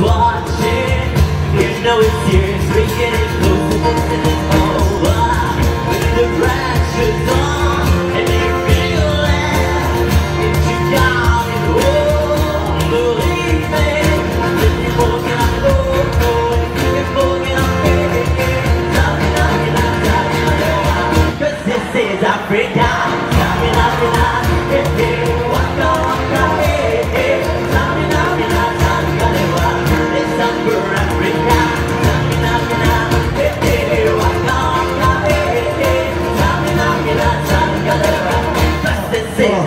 watching. You know it's serious,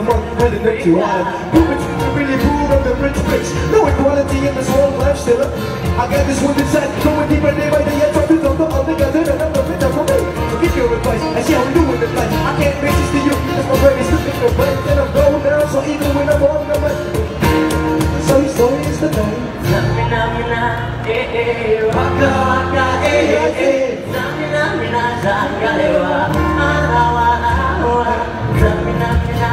the month, heading up to Ireland. Moving to the really cool and the rich rich. No equality in this world, life still. I got this one inside, going deeper day by day. I try to talk to all together and I'm the fit for me. So give your advice, I see how doing it like I can't make this to you. Cause my brain is for break and I'm going down. So even when I'm on the way. So so is the time. Zamina, mina, eh, eh, waka, waka, eh, eh, eh. Zamina, mina, zangalewa, anawa, awa. Zamina, mina,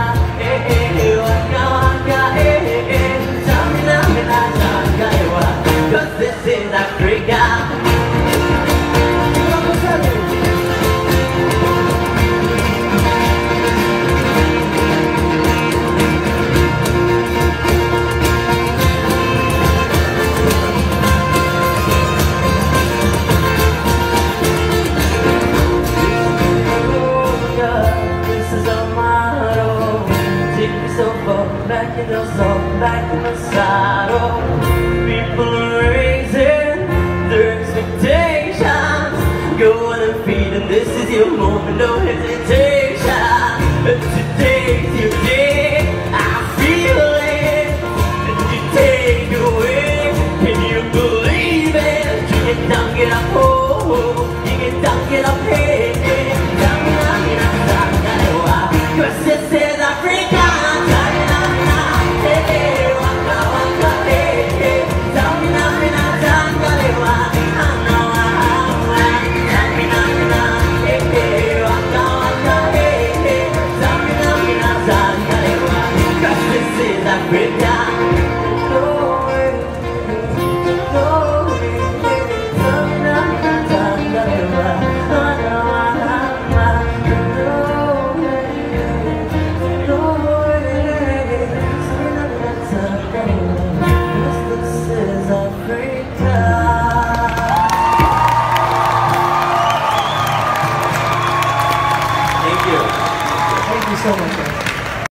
'Cause this is Africa. Back in the saddle. People raising their expectations. Go on and feed them. This is your moment, no hesitation. Today's your day. I feel it. And you take away. Can you believe it? You can dunk it up,